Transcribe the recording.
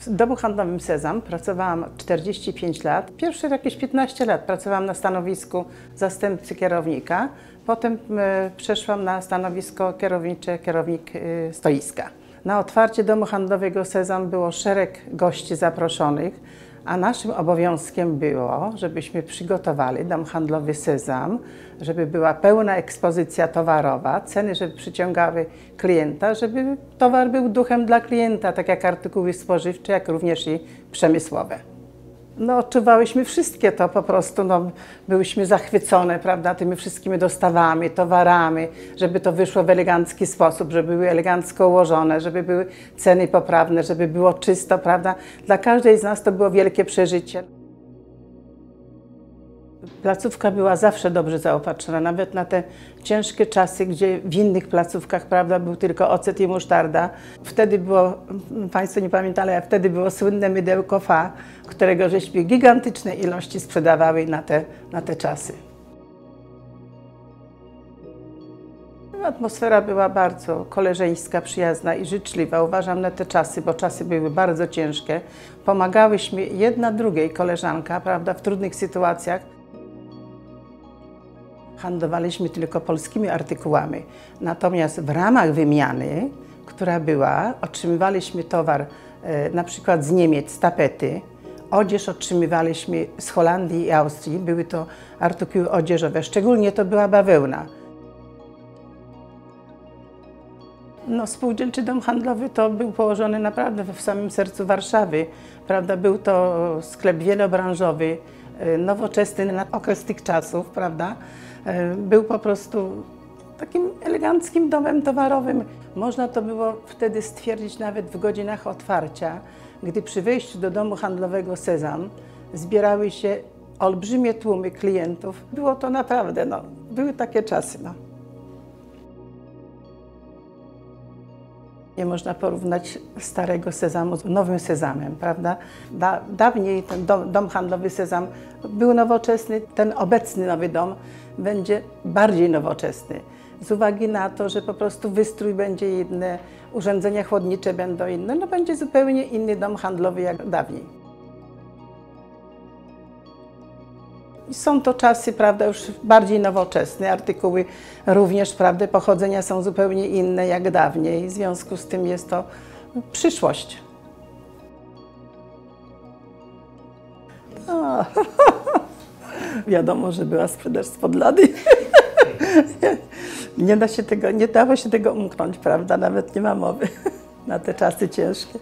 W domu handlowym Sezam pracowałam 45 lat. Pierwsze jakieś 15 lat pracowałam na stanowisku zastępcy kierownika. Potem e, przeszłam na stanowisko kierownicze, kierownik e, stoiska. Na otwarcie domu handlowego Sezam było szereg gości zaproszonych, a naszym obowiązkiem było, żebyśmy przygotowali dom handlowy Sezam, żeby była pełna ekspozycja towarowa, ceny, żeby przyciągały klienta, żeby towar był duchem dla klienta, tak jak artykuły spożywcze, jak również i przemysłowe. No, odczuwałyśmy wszystkie to po prostu, no, byłyśmy zachwycone, prawda, tymi wszystkimi dostawami, towarami, żeby to wyszło w elegancki sposób, żeby były elegancko ułożone, żeby były ceny poprawne, żeby było czysto, prawda. Dla każdej z nas to było wielkie przeżycie. Placówka była zawsze dobrze zaopatrzona, nawet na te ciężkie czasy, gdzie w innych placówkach, prawda, był tylko ocet i musztarda. Wtedy było, Państwo nie pamiętają, ale wtedy było słynne mydełko fa, którego żeśmy gigantyczne ilości sprzedawały na te, na te czasy. Atmosfera była bardzo koleżeńska, przyjazna i życzliwa. Uważam na te czasy, bo czasy były bardzo ciężkie. Pomagałyśmy jedna drugiej, koleżanka, prawda, w trudnych sytuacjach. Handlowaliśmy tylko polskimi artykułami. Natomiast w ramach wymiany, która była, otrzymywaliśmy towar e, na przykład z Niemiec, tapety, odzież otrzymywaliśmy z Holandii i Austrii. Były to artykuły odzieżowe, szczególnie to była bawełna. No, spółdzielczy dom handlowy to był położony naprawdę w samym sercu Warszawy. Prawda? Był to sklep wielobranżowy, nowoczesny na okres tych czasów, prawda? E, Był po prostu takim eleganckim domem towarowym. Można to było wtedy stwierdzić nawet w godzinach otwarcia, gdy przy wejściu do domu handlowego Sezam zbierały się olbrzymie tłumy klientów. Było to naprawdę, no, były takie czasy. No. Nie można porównać starego sezamu z nowym sezamem, prawda? Da, dawniej ten dom, dom handlowy sezam był nowoczesny, ten obecny nowy dom będzie bardziej nowoczesny. Z uwagi na to, że po prostu wystrój będzie inny, urządzenia chłodnicze będą inne, no będzie zupełnie inny dom handlowy jak dawniej. Są to czasy, prawda, już bardziej nowoczesne. Artykuły również, prawda, pochodzenia są zupełnie inne jak dawniej. W związku z tym jest to przyszłość. O, wiadomo, że była sprzedaż z podlady. Nie da się tego, nie dało się tego umknąć, prawda? Nawet nie ma mowy na te czasy ciężkie.